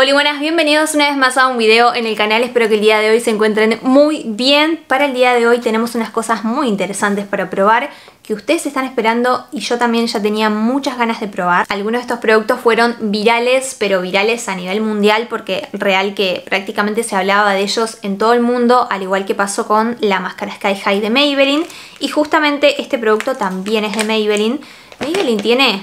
Hola y buenas, bienvenidos una vez más a un video en el canal, espero que el día de hoy se encuentren muy bien. Para el día de hoy tenemos unas cosas muy interesantes para probar que ustedes están esperando y yo también ya tenía muchas ganas de probar. Algunos de estos productos fueron virales, pero virales a nivel mundial porque real que prácticamente se hablaba de ellos en todo el mundo, al igual que pasó con la máscara Sky High de Maybelline y justamente este producto también es de Maybelline. Maybelline tiene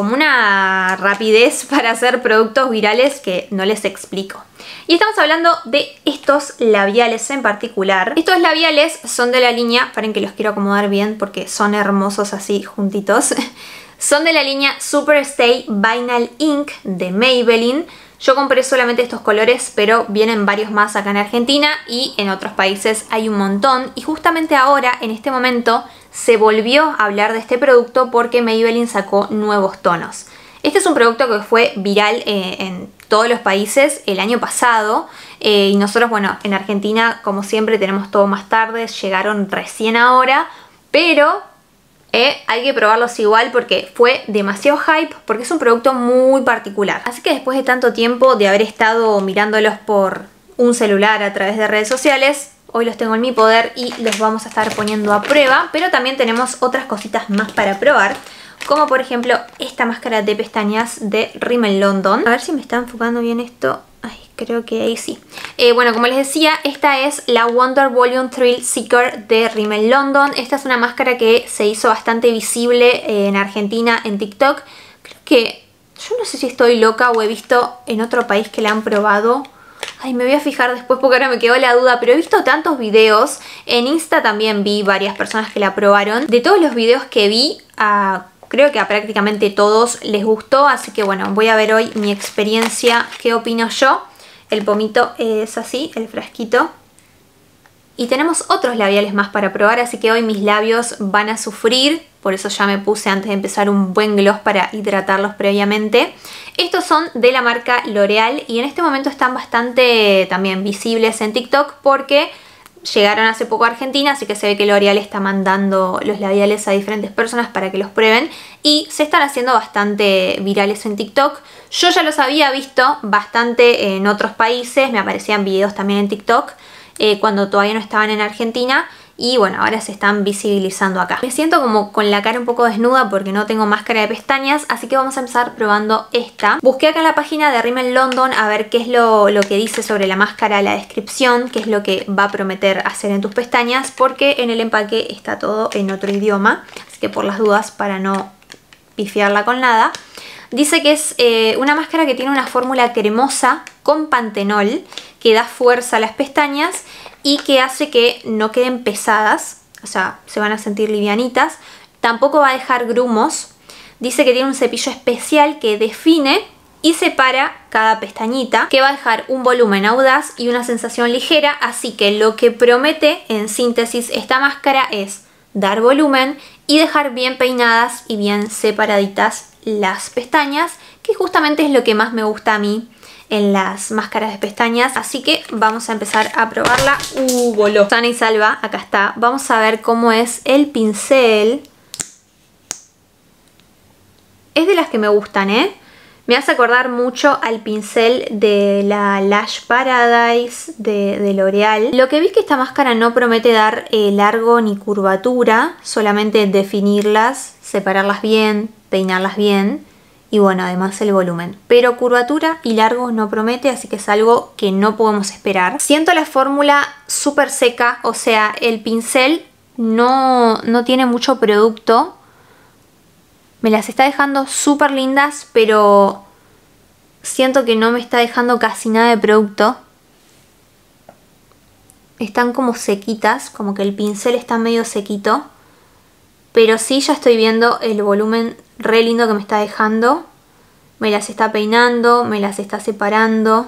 como una rapidez para hacer productos virales que no les explico. Y estamos hablando de estos labiales en particular. Estos labiales son de la línea, paren que los quiero acomodar bien porque son hermosos así juntitos. son de la línea Super Stay Vinyl Ink de Maybelline. Yo compré solamente estos colores, pero vienen varios más acá en Argentina y en otros países hay un montón. Y justamente ahora, en este momento, se volvió a hablar de este producto porque Maybelline sacó nuevos tonos. Este es un producto que fue viral eh, en todos los países el año pasado eh, y nosotros, bueno, en Argentina, como siempre, tenemos todo más tarde, llegaron recién ahora, pero eh, hay que probarlos igual porque fue demasiado hype, porque es un producto muy particular. Así que después de tanto tiempo de haber estado mirándolos por un celular a través de redes sociales, Hoy los tengo en mi poder y los vamos a estar poniendo a prueba, pero también tenemos otras cositas más para probar, como por ejemplo esta máscara de pestañas de Rimmel London. A ver si me está enfocando bien esto. Ay, creo que ahí sí. Eh, bueno, como les decía, esta es la Wonder Volume Thrill Seeker de Rimmel London. Esta es una máscara que se hizo bastante visible eh, en Argentina en TikTok. Creo que... Yo no sé si estoy loca o he visto en otro país que la han probado Ay, me voy a fijar después porque ahora me quedó la duda, pero he visto tantos videos. En Insta también vi varias personas que la probaron. De todos los videos que vi, creo que a prácticamente todos les gustó. Así que bueno, voy a ver hoy mi experiencia, qué opino yo. El pomito es así, el frasquito. Y tenemos otros labiales más para probar, así que hoy mis labios van a sufrir. Por eso ya me puse antes de empezar un buen gloss para hidratarlos previamente. Estos son de la marca L'Oreal y en este momento están bastante también visibles en TikTok porque llegaron hace poco a Argentina, así que se ve que L'Oreal está mandando los labiales a diferentes personas para que los prueben y se están haciendo bastante virales en TikTok. Yo ya los había visto bastante en otros países, me aparecían videos también en TikTok eh, cuando todavía no estaban en Argentina y bueno, ahora se están visibilizando acá. Me siento como con la cara un poco desnuda porque no tengo máscara de pestañas, así que vamos a empezar probando esta. Busqué acá en la página de Rimmel London a ver qué es lo, que dice sobre la máscara, la descripción, qué es lo que va a prometer hacer en tus pestañas, porque en el empaque está todo en otro idioma, así que por las dudas para no pifiarla con nada. Dice que es eh, una máscara que tiene una fórmula cremosa con pantenol que da fuerza a las pestañas y que hace que no queden pesadas, o sea, se van a sentir livianitas. Tampoco va a dejar grumos. Dice que tiene un cepillo especial que define y separa cada pestañita, que va a dejar un volumen audaz y una sensación ligera, así que lo que promete en síntesis esta máscara es dar volumen y dejar bien peinadas y bien separaditas las pestañas, que justamente es lo que más me gusta a mí en las máscaras de pestañas. Así que vamos a empezar a probarla. Uh, voló. Sana y salva, acá está. Vamos a ver cómo es el pincel. Es de las que me gustan, ¿eh? Me hace acordar mucho al pincel de la Lash Paradise de, L'Oreal. Lo que vi es que esta máscara no promete dar eh, largo ni curvatura, solamente definirlas, separarlas bien, peinarlas bien y bueno, además el volumen. Pero curvatura y largo no promete, así que es algo que no podemos esperar. Siento la fórmula súper seca, o sea, el pincel no, no tiene mucho producto. Me las está dejando súper lindas, pero siento que no me está dejando casi nada de producto. Están como sequitas, como que el pincel está medio sequito. Pero sí ya estoy viendo el volumen re lindo que me está dejando. Me las está peinando, me las está separando.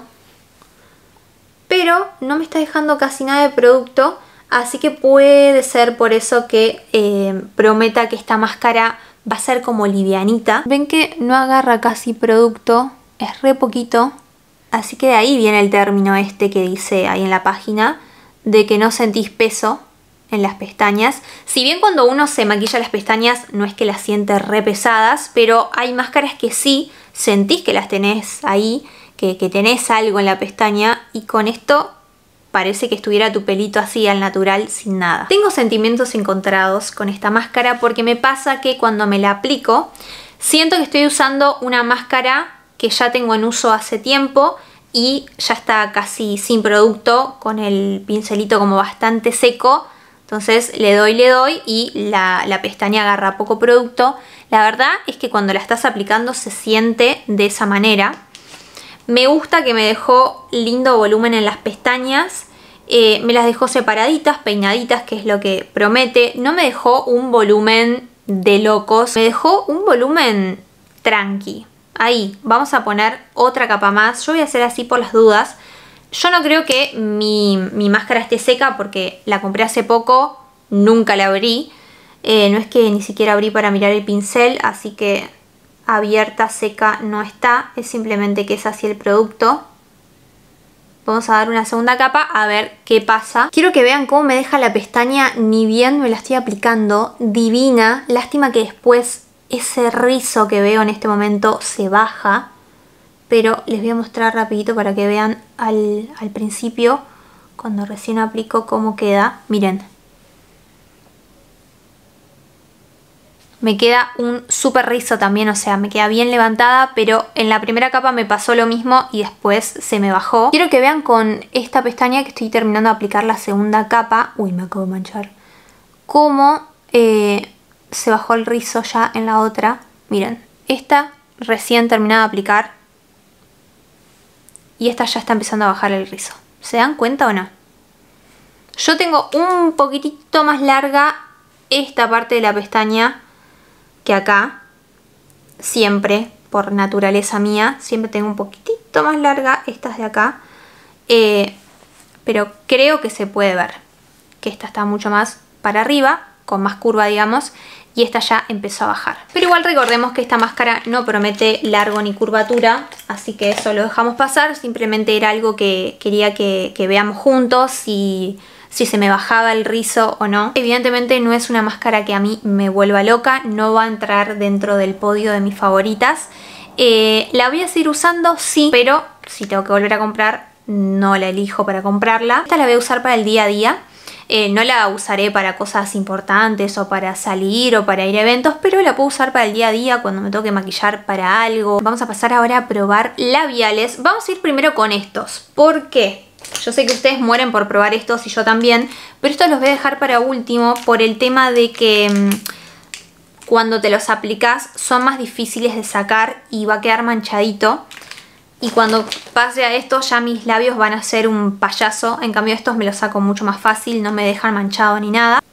Pero no me está dejando casi nada de producto. Así que puede ser por eso que eh, prometa que esta máscara va a ser como livianita. Ven que no agarra casi producto, es re poquito. Así que de ahí viene el término este que dice ahí en la página, de que no sentís peso en las pestañas. Si bien cuando uno se maquilla las pestañas no es que las siente re pesadas, pero hay máscaras que sí sentís que las tenés ahí que, que tenés algo en la pestaña y con esto parece que estuviera tu pelito así al natural sin nada. Tengo sentimientos encontrados con esta máscara porque me pasa que cuando me la aplico siento que estoy usando una máscara que ya tengo en uso hace tiempo y ya está casi sin producto con el pincelito como bastante seco entonces le doy, le doy y la, pestaña agarra poco producto. La verdad es que cuando la estás aplicando se siente de esa manera. Me gusta que me dejó lindo volumen en las pestañas. Eh, me las dejó separaditas, peinaditas, que es lo que promete. No me dejó un volumen de locos. Me dejó un volumen tranqui. Ahí, vamos a poner otra capa más. Yo voy a hacer así por las dudas. Yo no creo que mi, máscara esté seca porque la compré hace poco, nunca la abrí. Eh, no es que ni siquiera abrí para mirar el pincel, así que abierta, seca no está. Es simplemente que es así el producto. Vamos a dar una segunda capa a ver qué pasa. Quiero que vean cómo me deja la pestaña, ni bien me la estoy aplicando, divina. Lástima que después ese rizo que veo en este momento se baja pero les voy a mostrar rapidito para que vean al, principio cuando recién aplico cómo queda. Miren. Me queda un súper rizo también, o sea, me queda bien levantada, pero en la primera capa me pasó lo mismo y después se me bajó. Quiero que vean con esta pestaña que estoy terminando de aplicar la segunda capa. Uy, me acabo de manchar. Cómo eh, se bajó el rizo ya en la otra. Miren, esta recién terminada de aplicar y esta ya está empezando a bajar el rizo. ¿Se dan cuenta o no? Yo tengo un poquitito más larga esta parte de la pestaña que acá. Siempre, por naturaleza mía, siempre tengo un poquitito más larga estas de acá. Eh, pero creo que se puede ver que esta está mucho más para arriba, con más curva digamos, y esta ya empezó a bajar. Pero igual recordemos que esta máscara no promete largo ni curvatura, así que eso lo dejamos pasar. Simplemente era algo que quería que, veamos juntos si se me bajaba el rizo o no. Evidentemente no es una máscara que a mí me vuelva loca, no va a entrar dentro del podio de mis favoritas. Eh, la voy a seguir usando, sí, pero si tengo que volver a comprar, no la elijo para comprarla. Esta la voy a usar para el día a día. Eh, no la usaré para cosas importantes o para salir o para ir a eventos, pero la puedo usar para el día a día cuando me toque maquillar para algo. Vamos a pasar ahora a probar labiales. Vamos a ir primero con estos. ¿Por qué? Yo sé que ustedes mueren por probar estos y yo también, pero estos los voy a dejar para último por el tema de que mm, cuando te los aplicas son más difíciles de sacar y va a quedar manchadito. Y cuando pase a esto ya mis labios van a ser un payaso. En cambio estos me los saco mucho más fácil, no me dejan manchado ni nada.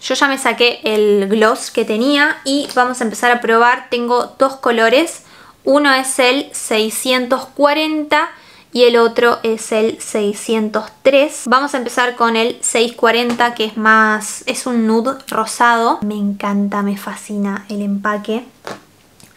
Yo ya me saqué el gloss que tenía y vamos a empezar a probar. Tengo dos colores. Uno es el 640 y el otro es el 603. Vamos a empezar con el 640 que es más, es un nude rosado. Me encanta, me fascina el empaque.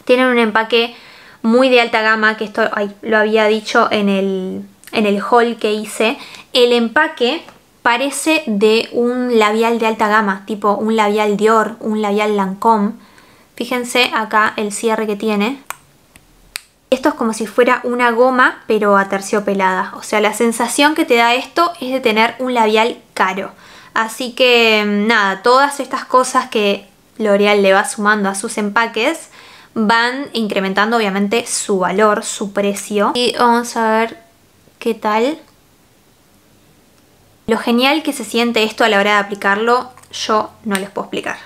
Tienen un empaque muy de alta gama, que esto lo había dicho en el, en el haul que hice. El empaque parece de un labial de alta gama, tipo un labial Dior, un labial Lancome. Fíjense acá el cierre que tiene. Esto es como si fuera una goma, pero aterciopelada. O sea, la sensación que te da esto es de tener un labial caro. Así que nada, todas estas cosas que L'Oreal le va sumando a sus empaques van incrementando obviamente su valor, su precio. Y vamos a ver qué tal. Lo genial que se siente esto a la hora de aplicarlo, yo no les puedo explicar.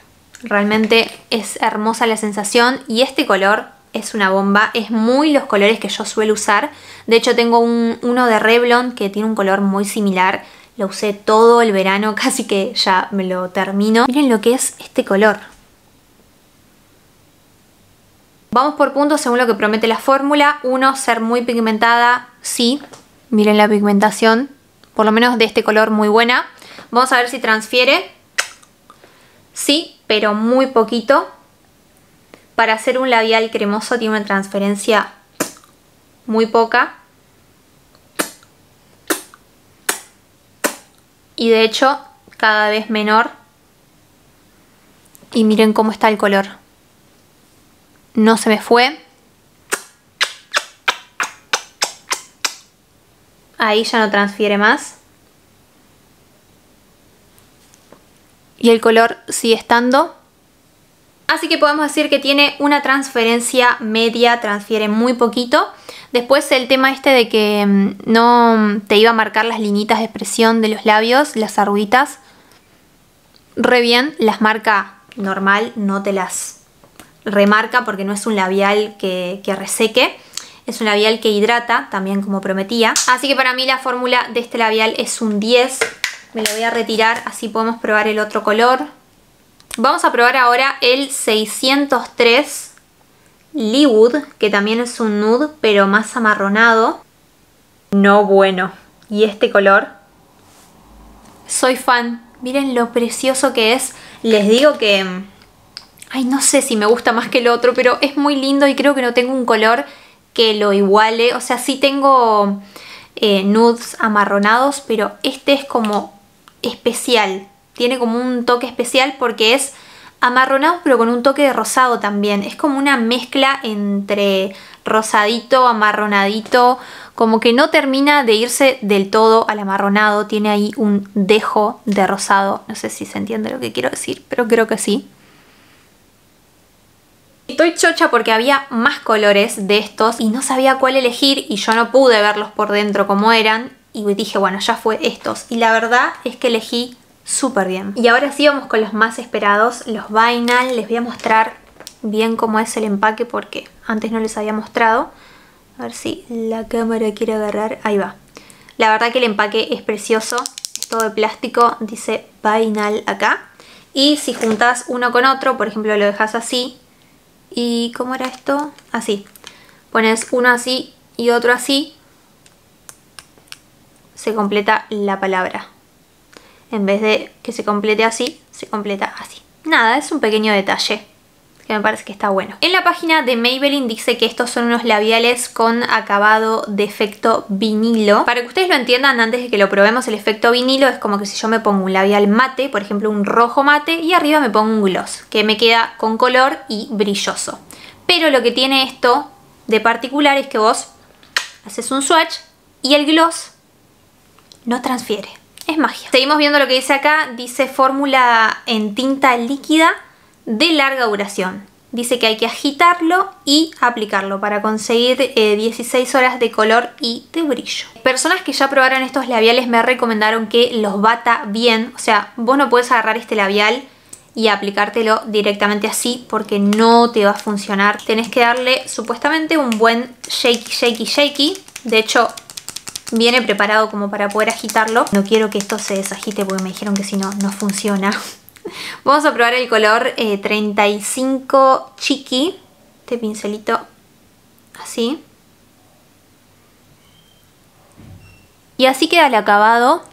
Realmente es hermosa la sensación y este color es una bomba, es muy los colores que yo suelo usar. De hecho tengo uno de Revlon que tiene un color muy similar. Lo usé todo el verano, casi que ya me lo termino. Miren lo que es este color. Vamos por puntos según lo que promete la fórmula. Uno, ser muy pigmentada, sí. Miren la pigmentación, por lo menos de este color muy buena. Vamos a ver si transfiere. Sí, pero muy poquito. Para hacer un labial cremoso tiene una transferencia muy poca. Y de hecho, cada vez menor. Y miren cómo está el color no se me fue. Ahí ya no transfiere más. Y el color sigue estando. Así que podemos decir que tiene una transferencia media, transfiere muy poquito. Después el tema este de que mm, no te iba a marcar las linitas de expresión de los labios, las arruguitas. Re bien, las marca normal, no te las remarca porque no es un labial que, que reseque. Es un labial que hidrata, también como prometía. Así que para mí la fórmula de este labial es un 10. Me lo voy a retirar, así podemos probar el otro color. Vamos a probar ahora el 603 Leewood, que también es un nude, pero más amarronado. No bueno. Y este color. Soy fan. Miren lo precioso que es. Les digo que... Ay, no sé si me gusta más que el otro, pero es muy lindo y creo que no tengo un color que lo iguale. O sea, sí tengo eh, nudes amarronados, pero este es como especial tiene como un toque especial porque es amarronado pero con un toque de rosado también. Es como una mezcla entre rosadito, amarronadito, como que no termina de irse del todo al amarronado, tiene ahí un dejo de rosado. No sé si se entiende lo que quiero decir, pero creo que sí. Estoy chocha porque había más colores de estos y no sabía cuál elegir y yo no pude verlos por dentro como eran y dije, bueno, ya fue estos. Y la verdad es que elegí súper bien. Y ahora sí vamos con los más esperados, los Vinyl. Les voy a mostrar bien cómo es el empaque porque antes no les había mostrado. A ver si la cámara quiere agarrar. Ahí va. La verdad que el empaque es precioso. Es todo de plástico. Dice Vinyl acá. Y si juntas uno con otro, por ejemplo lo dejas así. ¿Y cómo era esto? Así. Pones uno así y otro así. Se completa la palabra. En vez de que se complete así, se completa así. Nada, es un pequeño detalle que me parece que está bueno. En la página de Maybelline dice que estos son unos labiales con acabado de efecto vinilo. Para que ustedes lo entiendan, antes de que lo probemos, el efecto vinilo es como que si yo me pongo un labial mate, por ejemplo un rojo mate, y arriba me pongo un gloss, que me queda con color y brilloso. Pero lo que tiene esto de particular es que vos haces un swatch y el gloss no transfiere. Es magia. Seguimos viendo lo que dice acá. Dice fórmula en tinta líquida de larga duración. Dice que hay que agitarlo y aplicarlo para conseguir 16 eh, horas de color y de brillo. Personas que ya probaron estos labiales me recomendaron que los bata bien. O sea, vos no puedes agarrar este labial y aplicártelo directamente así porque no te va a funcionar. Tenés que darle supuestamente un buen shaky, shaky, shaky. De hecho, viene preparado como para poder agitarlo. No quiero que esto se desagite porque me dijeron que si no, no funciona. Vamos a probar el color 35 eh, Chiqui. Este pincelito así. Y así queda el acabado.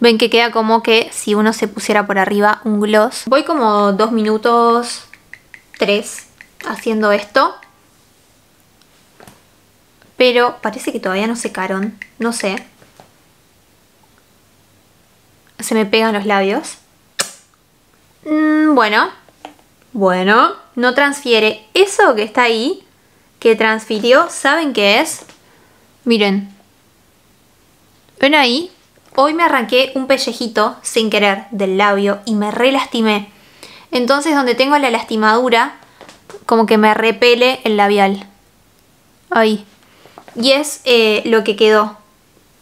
Ven que queda como que si uno se pusiera por arriba un gloss. Voy como dos minutos, tres, haciendo esto pero parece que todavía no secaron, no sé. Se me pegan los labios. Mm, bueno, bueno, no transfiere. Eso que está ahí, que transfirió, ¿saben qué es? Miren. ¿Ven ahí? Hoy me arranqué un pellejito sin querer del labio y me re lastimé. Entonces donde tengo la lastimadura, como que me repele el labial. Ahí. Y es eh, lo que quedó.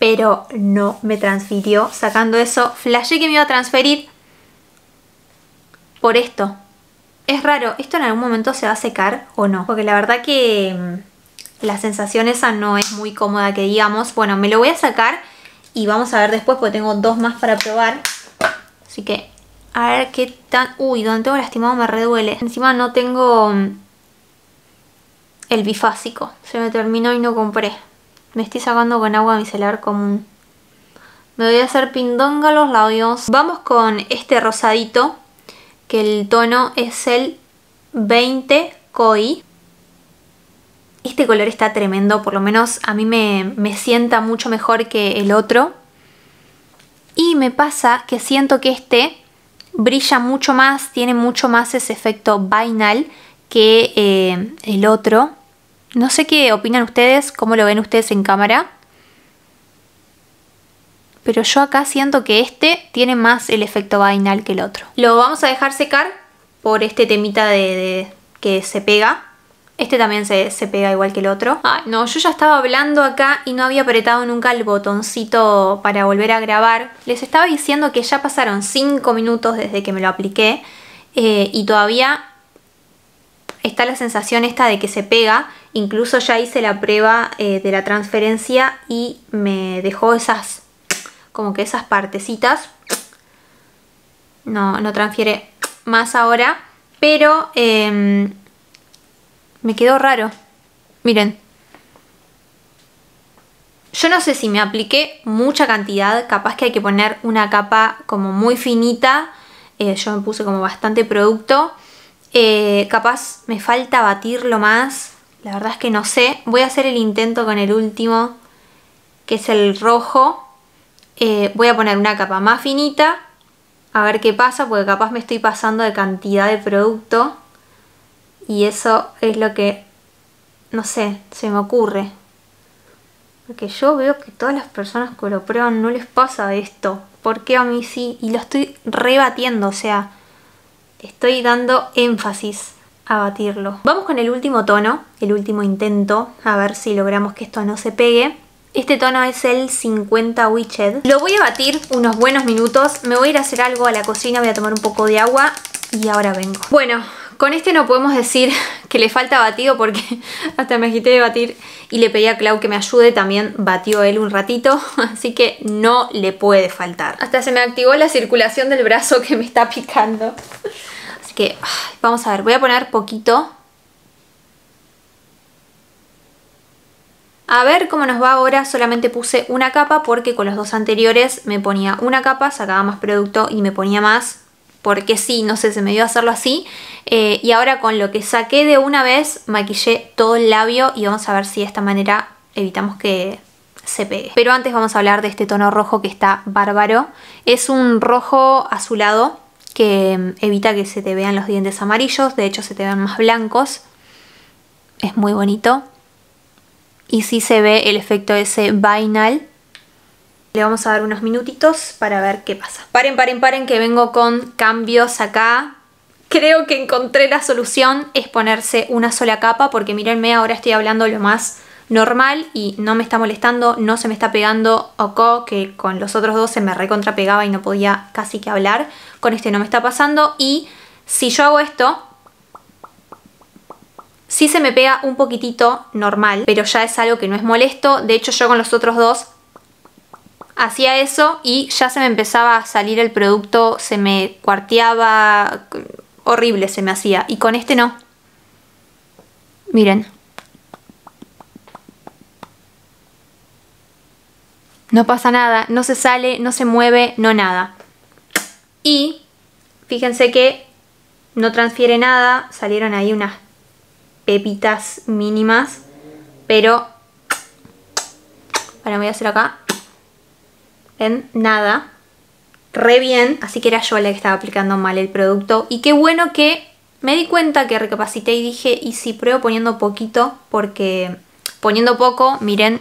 Pero no me transfirió. Sacando eso, flashé que me iba a transferir por esto. Es raro, ¿esto en algún momento se va a secar o no? Porque la verdad que mm, la sensación esa no es muy cómoda que digamos. Bueno, me lo voy a sacar y vamos a ver después porque tengo dos más para probar. Así que a ver qué tan... Uy, donde tengo lastimado me reduele. Encima no tengo mm, el bifásico. Se me terminó y no compré. Me estoy sacando con agua micelar común. Me voy a hacer pindonga los labios. Vamos con este rosadito, que el tono es el 20 Koi. Este color está tremendo, por lo menos a mí me, me sienta mucho mejor que el otro. Y me pasa que siento que este brilla mucho más, tiene mucho más ese efecto vinyl que eh, el otro No sé qué opinan ustedes, cómo lo ven ustedes en cámara. Pero yo acá siento que este tiene más el efecto vainal que el otro. Lo vamos a dejar secar por este temita de, que se pega. Este también se, se, pega igual que el otro. Ay, no, yo ya estaba hablando acá y no había apretado nunca el botoncito para volver a grabar. Les estaba diciendo que ya pasaron 5 minutos desde que me lo apliqué eh, y todavía está la sensación esta de que se pega. Incluso ya hice la prueba eh, de la transferencia y me dejó esas, como que esas partecitas. No, no transfiere más ahora, pero em, me quedó raro. Miren. Yo no sé si me apliqué mucha cantidad, capaz que hay que poner una capa como muy finita. Eh, yo me puse como bastante producto eh, capaz me falta batirlo más. La verdad es que no sé. Voy a hacer el intento con el último, que es el rojo. Eh, voy a poner una capa más finita. A ver qué pasa, porque capaz me estoy pasando de cantidad de producto. Y eso es lo que, no sé, se me ocurre. Porque yo veo que todas las personas que lo prueban no les pasa esto. ¿Por qué a mí sí? Y lo estoy rebatiendo, o sea estoy dando énfasis a batirlo. Vamos con el último tono, el último intento, a ver si logramos que esto no se pegue. Este tono es el 50 Witched. Lo voy a batir unos buenos minutos, me voy a ir a hacer algo a la cocina, voy a tomar un poco de agua y ahora vengo. Bueno, con este no podemos decir que le falta batido porque hasta me agité de batir y le pedí a Clau que me ayude, también batió él un ratito, así que no le puede faltar. Hasta se me activó la circulación del brazo que me está picando que vamos a ver, voy a poner poquito. A ver cómo nos va ahora, solamente puse una capa porque con los dos anteriores me ponía una capa, sacaba más producto y me ponía más. Porque sí, no sé, se me dio a hacerlo así. Eh, y ahora con lo que saqué de una vez, maquillé todo el labio y vamos a ver si de esta manera evitamos que se pegue. Pero antes vamos a hablar de este tono rojo que está bárbaro. Es un rojo azulado que mm, evita que se te vean los dientes amarillos, de hecho se te ven más blancos. Es muy bonito. Y sí se ve el efecto ese vainal. Le vamos a dar unos minutitos para ver qué pasa. Paren, paren, paren que vengo con cambios acá. Creo que encontré la solución, es ponerse una sola capa porque mírenme, ahora estoy hablando lo más normal y no me está molestando, no se me está pegando Oko, que con los otros dos se me recontra pegaba y no podía casi que hablar con este no me está pasando y si yo hago esto, sí se me pega un poquitito normal, pero ya es algo que no es molesto. De hecho yo con los otros dos hacía eso y ya se me empezaba a salir el producto, se me cuarteaba, horrible se me hacía. Y con este no. Miren. No pasa nada, no se sale, no se mueve, no nada. Y fíjense que no transfiere nada, salieron ahí unas pepitas mínimas, pero ahora voy a hacer acá, en nada, re bien, así que era yo la que estaba aplicando mal el producto. Y qué bueno que me di cuenta que recapacité y dije, y si pruebo poniendo poquito, porque poniendo poco, miren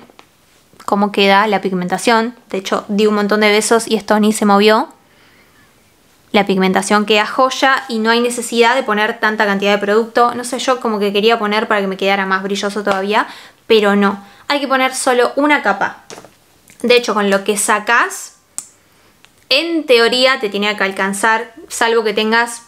cómo queda la pigmentación, de hecho di un montón de besos y esto ni se movió, la pigmentación queda joya y no hay necesidad de poner tanta cantidad de producto. No sé, yo como que quería poner para que me quedara más brilloso todavía, pero no. Hay que poner solo una capa. De hecho, con lo que sacas, en teoría te tiene que alcanzar, salvo que tengas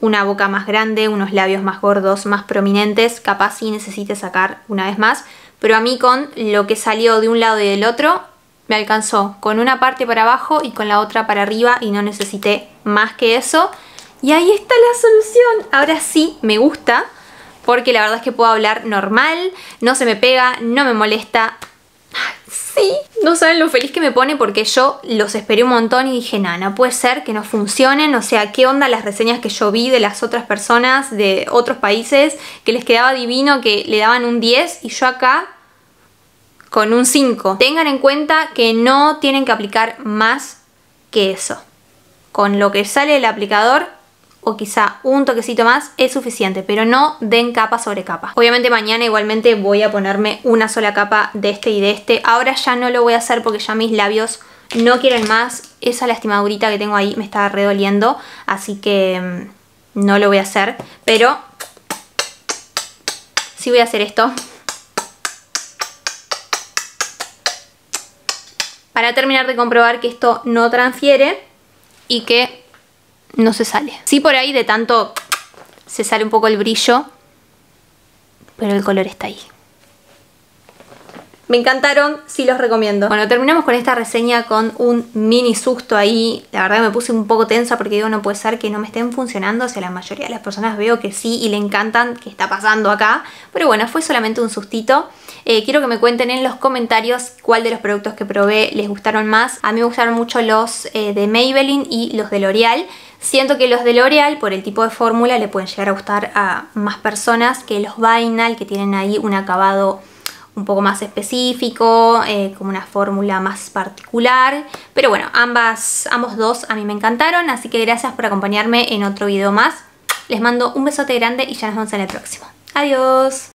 una boca más grande, unos labios más gordos, más prominentes, capaz sí necesites sacar una vez más. Pero a mí con lo que salió de un lado y del otro, me alcanzó con una parte para abajo y con la otra para arriba y no necesité más que eso. Y ahí está la solución. Ahora sí me gusta porque la verdad es que puedo hablar normal, no se me pega, no me molesta. Sí, no saben lo feliz que me pone porque yo los esperé un montón y dije, nada, no puede ser que no funcionen, o sea, qué onda las reseñas que yo vi de las otras personas de otros países, que les quedaba divino, que le daban un 10 y yo acá con un 5. Tengan en cuenta que no tienen que aplicar más que eso. Con lo que sale del aplicador, o quizá un toquecito más es suficiente, pero no den capa sobre capa. Obviamente mañana igualmente voy a ponerme una sola capa de este y de este. Ahora ya no lo voy a hacer porque ya mis labios no quieren más. Esa lastimadurita que tengo ahí me está redoliendo, así que mm, no lo voy a hacer. Pero sí voy a hacer esto. Para terminar de comprobar que esto no transfiere y que no se sale. Sí por ahí de tanto se sale un poco el brillo, pero el color está ahí. Me encantaron, sí los recomiendo. Bueno, terminamos con esta reseña con un mini susto ahí. La verdad me puse un poco tensa porque digo, no puede ser que no me estén funcionando. O sea, la mayoría de las personas veo que sí y le encantan qué está pasando acá. Pero bueno, fue solamente un sustito. Eh, quiero que me cuenten en los comentarios cuál de los productos que probé les gustaron más. A mí me gustaron mucho los eh, de Maybelline y los de L'Oreal. Siento que los de L'Oreal, por el tipo de fórmula, le pueden llegar a gustar a más personas que los Vinyl, que tienen ahí un acabado un poco más específico, eh, como una fórmula más particular. Pero bueno, ambas, ambos dos a mí me encantaron, así que gracias por acompañarme en otro video más. Les mando un besote grande y ya nos vemos en el próximo. Adiós.